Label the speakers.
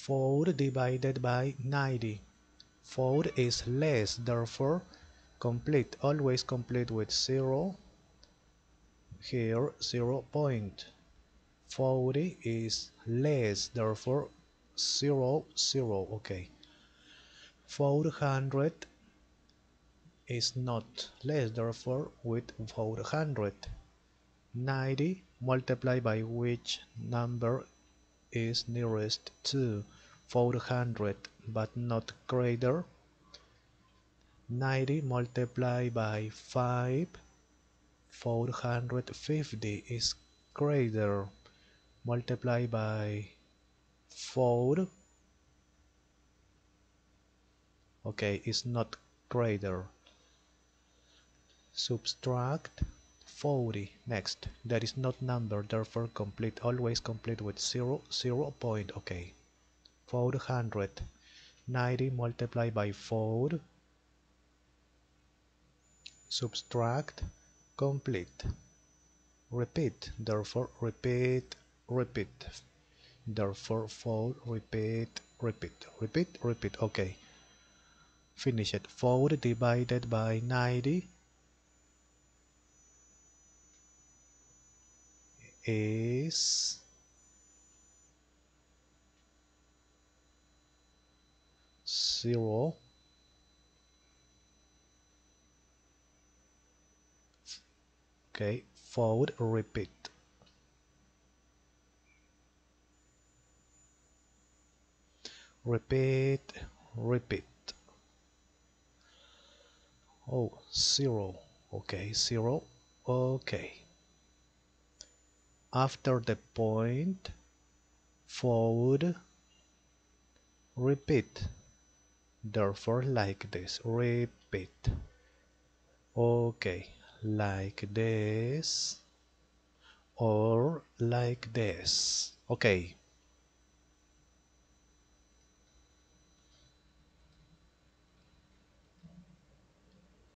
Speaker 1: 4 divided by 90 4 is less therefore complete always complete with 0 here 0 point. 40 is less therefore 0 0 okay. 400 is not less therefore with 400 90 multiplied by which number is nearest to 400 but not greater. 90 multiplied by 5 450 is greater. multiplied by 4 okay it's not greater. subtract 40 next. That is not number therefore complete always complete with 0 0 point okay. 400 90 multiplied by 4 subtract. Complete. Repeat. Therefore repeat repeat. Therefore 4 repeat repeat. Repeat repeat okay. Finish it. 4 divided by 90 is zero okay forward repeat. Repeat repeat. Oh zero. Okay zero. Okay after the point forward repeat. Therefore like this repeat. Okay like this or like this. Okay